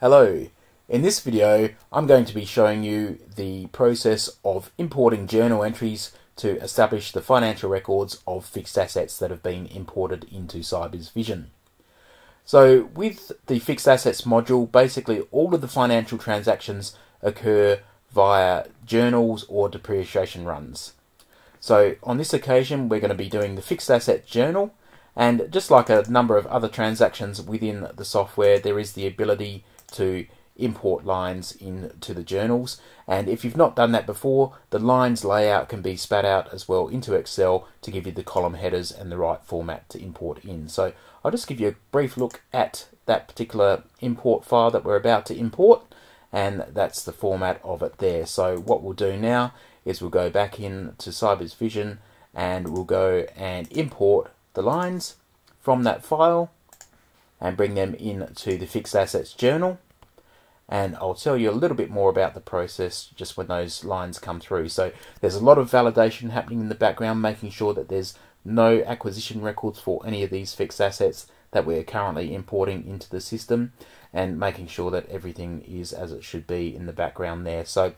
Hello, in this video I'm going to be showing you the process of importing journal entries to establish the financial records of fixed assets that have been imported into Sybiz Vision. So with the fixed assets module, basically all of the financial transactions occur via journals or depreciation runs. So on this occasion we're going to be doing the fixed asset journal and just like a number of other transactions within the software there is the ability to import lines into the journals. And if you've not done that before, the lines layout can be spat out as well into Excel to give you the column headers and the right format to import in. So I'll just give you a brief look at that particular import file that we're about to import and that's the format of it there. So what we'll do now is we'll go back in to Sybiz Vision and we'll go and import the lines from that file and bring them into the fixed assets journal. And I'll tell you a little bit more about the process just when those lines come through. So there's a lot of validation happening in the background, making sure that there's no acquisition records for any of these fixed assets that we're currently importing into the system and making sure that everything is as it should be in the background there. So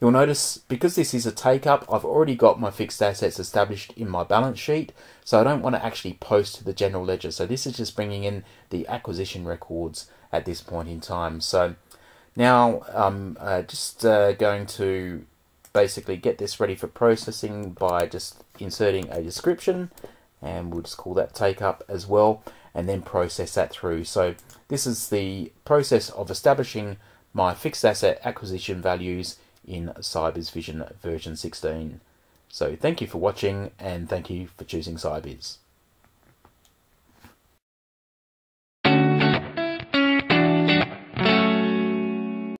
You'll notice because this is a take up, I've already got my fixed assets established in my balance sheet, so I don't want to actually post to the general ledger. So this is just bringing in the acquisition records at this point in time. So now I'm uh, just uh, going to basically get this ready for processing by just inserting a description and we'll just call that take up as well and then process that through. So this is the process of establishing my fixed asset acquisition values in Sybiz Vision version 16. So thank you for watching and thank you for choosing Sybase.